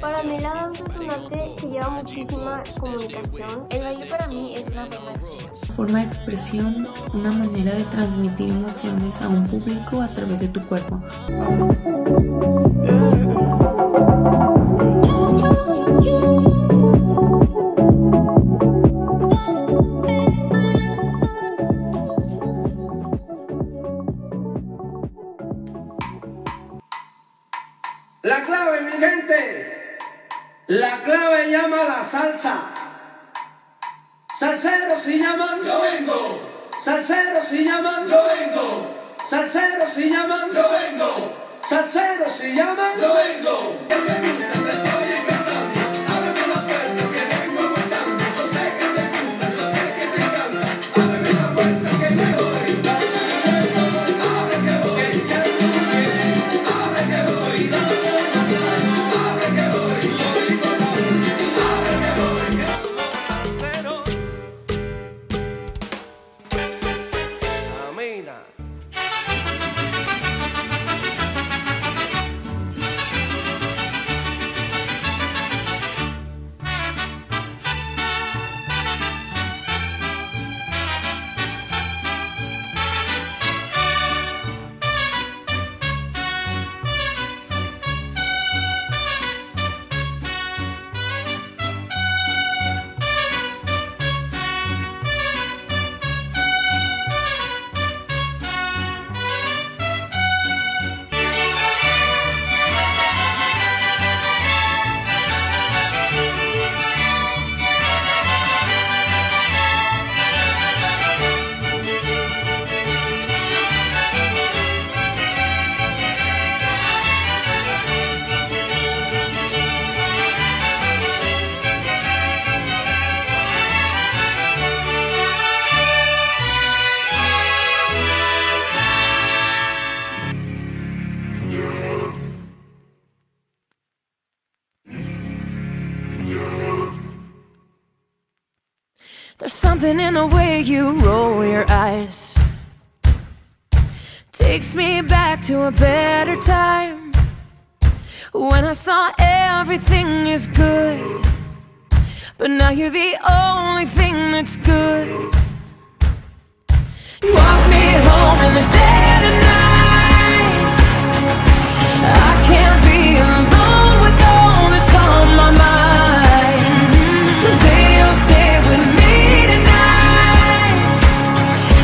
Para mí la danza es un arte que lleva muchísima comunicación. El baile para mí es una forma. Forma de expresión, una manera de transmitir emociones a un público a través de tu cuerpo. La clave, mi gente. La clave llama la salsa. Salseros si llaman. Yo vengo. Salseros si llaman. Yo vengo. Salseros si llaman. Yo vengo. Salseros si llaman. Yo vengo. There's something in the way you roll your eyes. Takes me back to a better time. When I saw everything is good. But now you're the only thing that's good.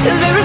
Is there